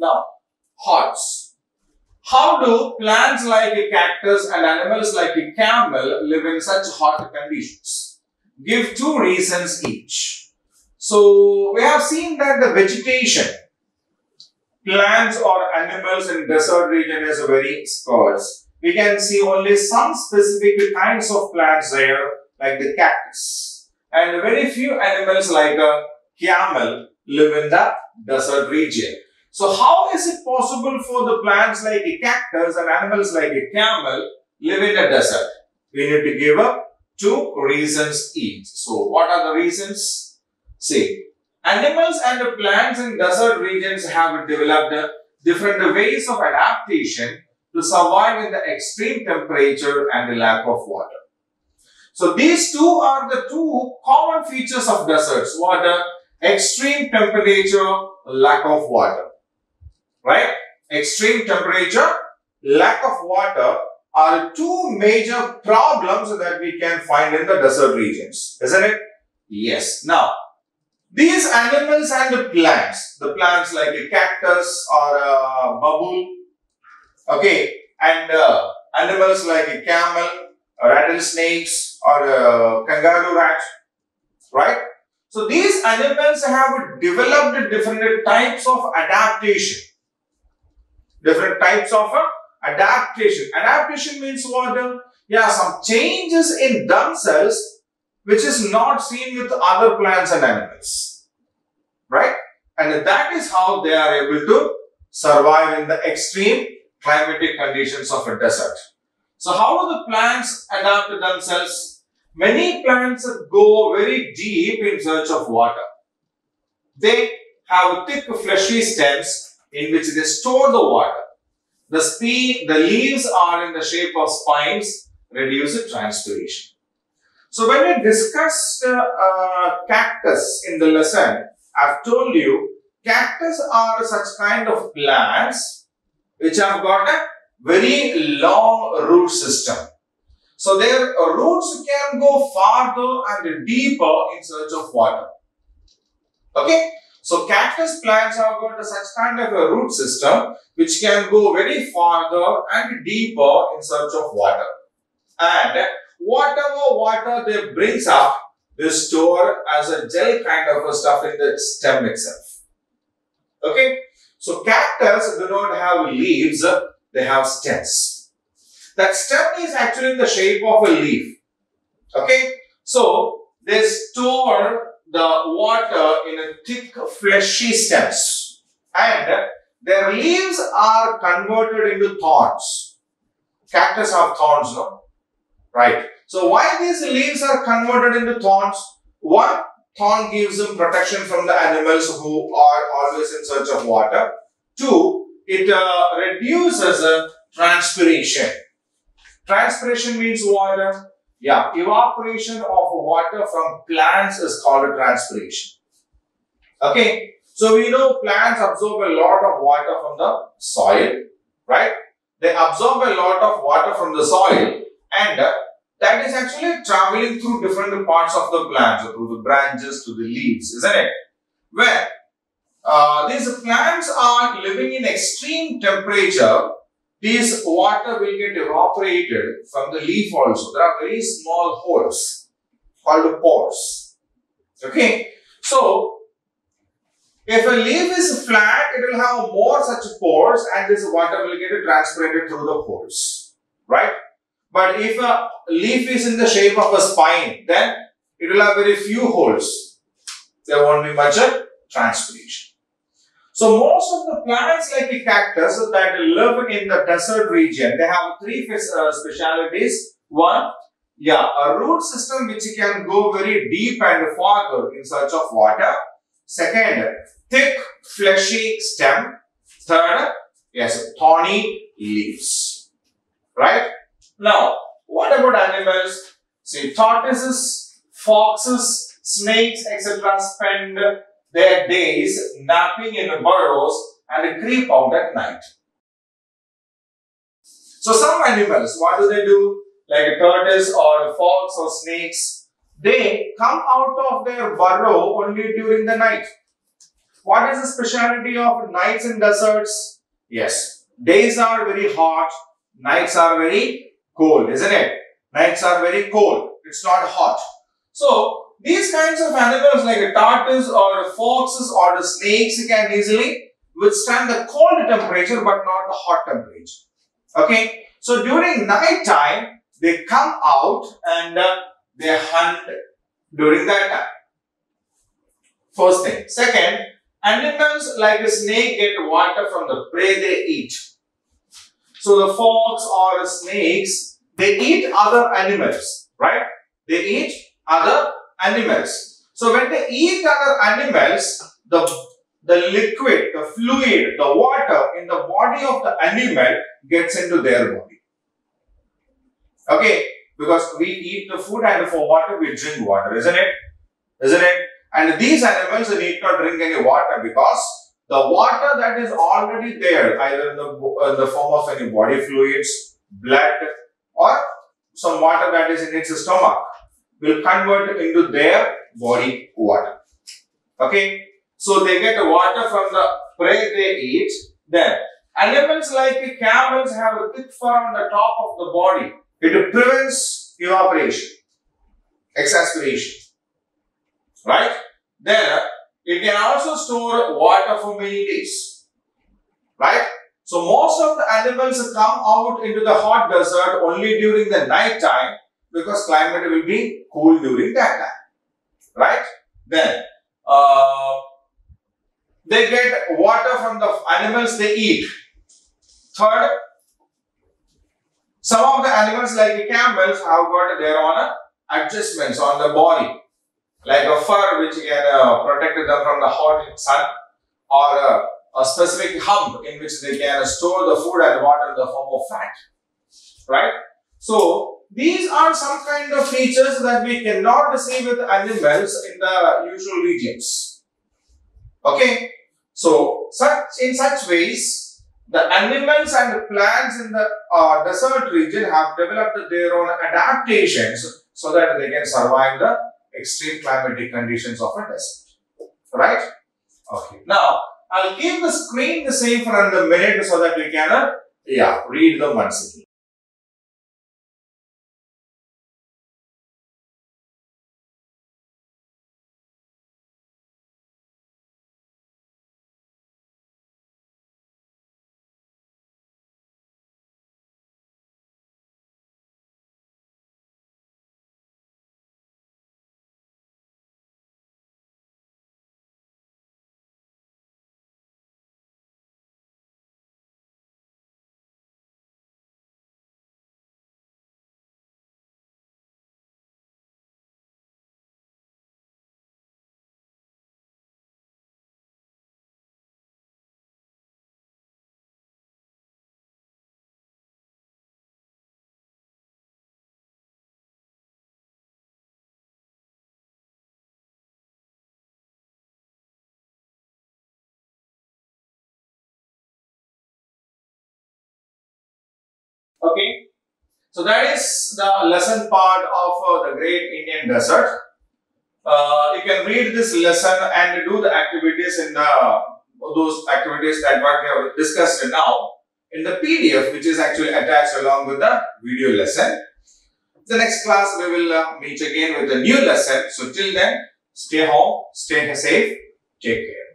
Now, HOTS. How do plants like a cactus and animals like a camel live in such hot conditions? Give two reasons each. So, we have seen that the vegetation, plants or animals in desert region is very scarce. We can see only some specific kinds of plants there like the cactus. And very few animals like a camel live in the desert region. So how is it possible for the plants like a cactus and animals like a camel live in a desert? We need to give up two reasons each. So what are the reasons? See, animals and the plants in desert regions have developed different ways of adaptation to survive in the extreme temperature and the lack of water. So these two are the two common features of deserts. Water, extreme temperature, lack of water right? Extreme temperature, lack of water are two major problems that we can find in the desert regions, isn't it? Yes. Now, these animals and the plants, the plants like a cactus or a babool, okay, and uh, animals like a camel, rattlesnakes or a kangaroo rat, right? So these animals have developed different types of adaptation different types of uh, adaptation. Adaptation means what? Yeah, some changes in themselves which is not seen with other plants and animals. Right? And that is how they are able to survive in the extreme climatic conditions of a desert. So how do the plants adapt themselves? Many plants go very deep in search of water. They have thick fleshy stems in which they store the water. The, the leaves are in the shape of spines, reduce transpiration. So when we discussed uh, uh, cactus in the lesson, I've told you cactus are such kind of plants which have got a very long root system. So their roots can go farther and deeper in search of water. Okay. So cactus plants have got such kind of a root system which can go very farther and deeper in search of water. And whatever water they brings up, they store as a gel kind of a stuff in the stem itself. Okay. So cactus do not have leaves, they have stems. That stem is actually in the shape of a leaf. Okay. So they store the water in a thick fleshy stems and their leaves are converted into thorns. Cactus have thorns, no? Right. So why these leaves are converted into thorns? One, thorn gives them protection from the animals who are always in search of water. Two, it uh, reduces uh, transpiration. Transpiration means water yeah, evaporation of water from plants is called transpiration. Okay, so we know plants absorb a lot of water from the soil, right? They absorb a lot of water from the soil and uh, that is actually traveling through different parts of the plant, through the branches to the leaves, isn't it? Where uh, these plants are living in extreme temperature this water will get evaporated from the leaf also. There are very small holes called the pores. Okay. So, if a leaf is flat, it will have more such pores and this water will get transpirated through the pores. Right? But if a leaf is in the shape of a spine, then it will have very few holes. There won't be much of transpiration. So most of the plants like the cactus that live in the desert region, they have three uh, specialities. One, yeah, a root system which can go very deep and farther in search of water. Second, thick fleshy stem. Third, yes, thorny leaves. Right? Now, what about animals? See, tortoises, foxes, snakes, etc. spend their days napping in burrows and creep out at night. So some animals, what do they do? Like a tortoise or a fox or snakes, they come out of their burrow only during the night. What is the speciality of nights in deserts? Yes, days are very hot, nights are very cold, isn't it? Nights are very cold. It's not hot. So, these kinds of animals like a tortoise or foxes or the snakes can easily withstand the cold temperature but not the hot temperature. Okay. So, during night time, they come out and uh, they hunt during that time. First thing. Second, animals like a snake get water from the prey they eat. So the fox or the snakes, they eat other animals, right? They eat other animals. So when they eat other animals, the, the liquid, the fluid, the water in the body of the animal gets into their body. Okay, because we eat the food and for water we drink water, isn't it? Isn't it? And these animals need not drink any water because the water that is already there, either in the, in the form of any body fluids, blood, or some water that is in its stomach, will convert into their body water. Okay? So they get water from the prey they eat. Then animals like camels have a thick fur on the top of the body. It prevents evaporation, exasperation. Right? Then it can also store water for many days. Right? So most of the animals come out into the hot desert only during the night time because climate will be cool during that time. Right? Then uh, they get water from the animals they eat. Third, some of the animals like the camels have got their own adjustments on the body like a fur which can uh, protect them from the hot sun or uh, a specific hump in which they can store the food and water in the form of fat. Right? So, these are some kind of features that we cannot see with animals in the usual regions. Okay? So, such in such ways, the animals and plants in the uh, desert region have developed their own adaptations so that they can survive the extreme climatic conditions of a desert. Right? Okay. Now, I'll keep the screen the same for another minute so that we can, uh, yeah, read them once again. Okay. So that is the lesson part of uh, the Great Indian Desert. Uh, you can read this lesson and do the activities in the those activities that we have discussed now in the PDF which is actually attached along with the video lesson. The next class we will uh, meet again with a new lesson. So till then, stay home, stay safe, take care.